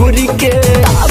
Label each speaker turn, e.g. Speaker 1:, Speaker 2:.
Speaker 1: घुरी के।